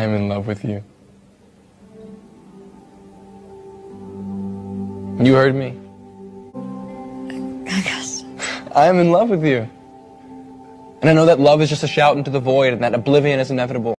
I am in love with you. You heard me. I guess. I am in love with you. And I know that love is just a shout into the void and that oblivion is inevitable.